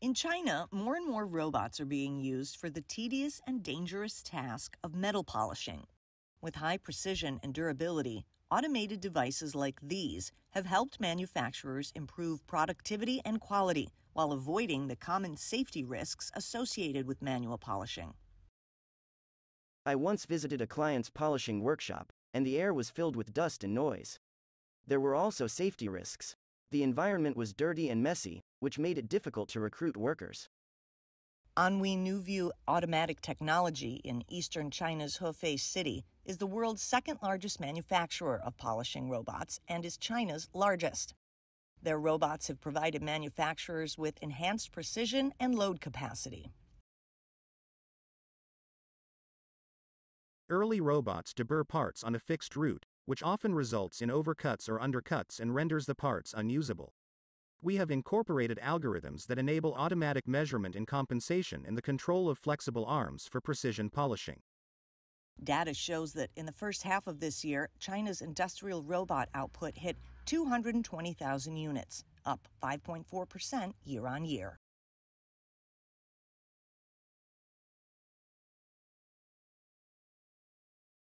In China, more and more robots are being used for the tedious and dangerous task of metal polishing. With high precision and durability, automated devices like these have helped manufacturers improve productivity and quality while avoiding the common safety risks associated with manual polishing. I once visited a client's polishing workshop, and the air was filled with dust and noise. There were also safety risks. The environment was dirty and messy, which made it difficult to recruit workers. Anhui NuView Automatic Technology in eastern China's Hefei City is the world's second largest manufacturer of polishing robots and is China's largest. Their robots have provided manufacturers with enhanced precision and load capacity. Early robots deburr parts on a fixed route, which often results in overcuts or undercuts and renders the parts unusable. We have incorporated algorithms that enable automatic measurement and compensation in the control of flexible arms for precision polishing. Data shows that in the first half of this year, China's industrial robot output hit 220,000 units, up 5.4% year on year.